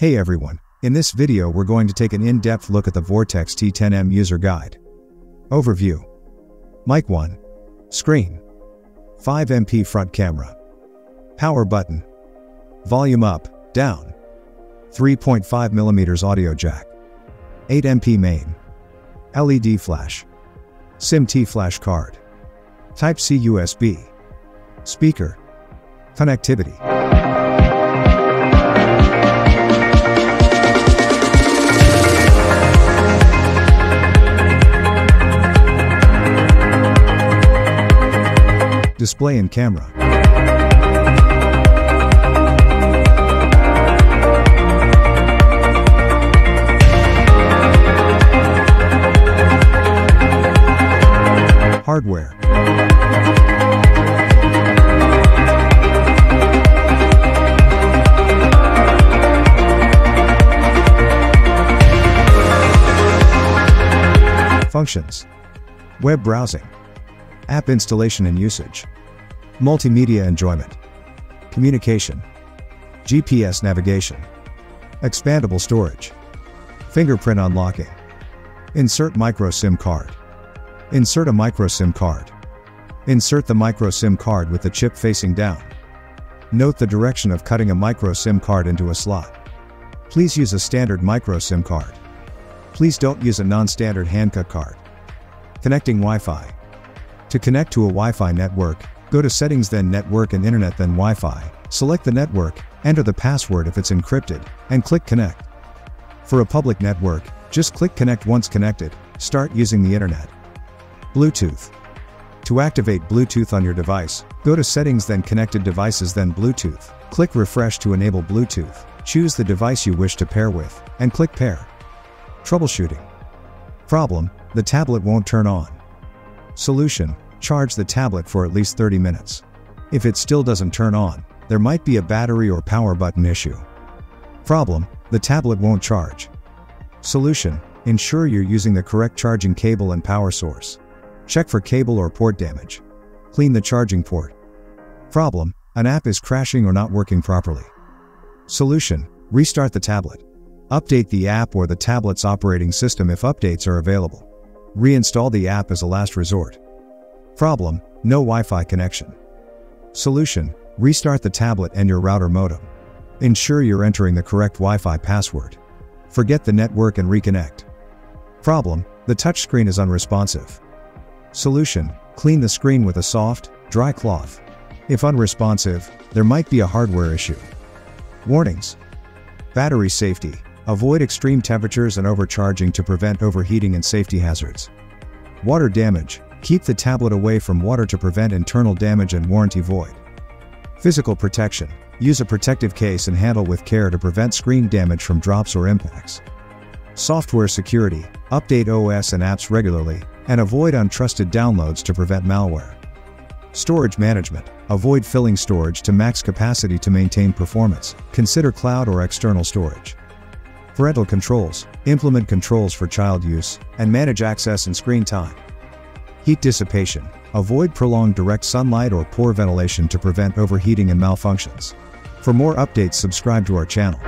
Hey everyone, in this video we're going to take an in-depth look at the Vortex T10M user guide. Overview. Mic 1. Screen. 5MP front camera. Power button. Volume up, down. 3.5mm audio jack. 8MP main. LED flash. SIM-T flash card. Type-C USB. Speaker. Connectivity. Display and camera. Hardware. Functions. Web browsing. App installation and usage. Multimedia enjoyment. Communication. GPS navigation. Expandable storage. Fingerprint unlocking. Insert micro SIM card. Insert a micro SIM card. Insert the micro SIM card with the chip facing down. Note the direction of cutting a micro SIM card into a slot. Please use a standard micro SIM card. Please don't use a non-standard hand cut card. Connecting Wi-Fi. To connect to a Wi-Fi network, go to Settings then Network and Internet then Wi-Fi, select the network, enter the password if it's encrypted, and click Connect. For a public network, just click Connect once connected, start using the Internet. Bluetooth. To activate Bluetooth on your device, go to Settings then Connected Devices then Bluetooth, click Refresh to enable Bluetooth, choose the device you wish to pair with, and click Pair. Troubleshooting. Problem, the tablet won't turn on. Solution, charge the tablet for at least 30 minutes. If it still doesn't turn on, there might be a battery or power button issue. Problem, the tablet won't charge. Solution, ensure you're using the correct charging cable and power source. Check for cable or port damage. Clean the charging port. Problem, an app is crashing or not working properly. Solution, restart the tablet. Update the app or the tablet's operating system if updates are available. Reinstall the app as a last resort. Problem, no Wi-Fi connection. Solution, restart the tablet and your router modem. Ensure you're entering the correct Wi-Fi password. Forget the network and reconnect. Problem, the touchscreen is unresponsive. Solution, clean the screen with a soft, dry cloth. If unresponsive, there might be a hardware issue. Warnings. Battery safety. Avoid extreme temperatures and overcharging to prevent overheating and safety hazards. Water damage. Keep the tablet away from water to prevent internal damage and warranty void. Physical protection. Use a protective case and handle with care to prevent screen damage from drops or impacts. Software security. Update OS and apps regularly, and avoid untrusted downloads to prevent malware. Storage management. Avoid filling storage to max capacity to maintain performance. Consider cloud or external storage. Parental controls. Implement controls for child use, and manage access and screen time. Heat dissipation. Avoid prolonged direct sunlight or poor ventilation to prevent overheating and malfunctions. For more updates subscribe to our channel.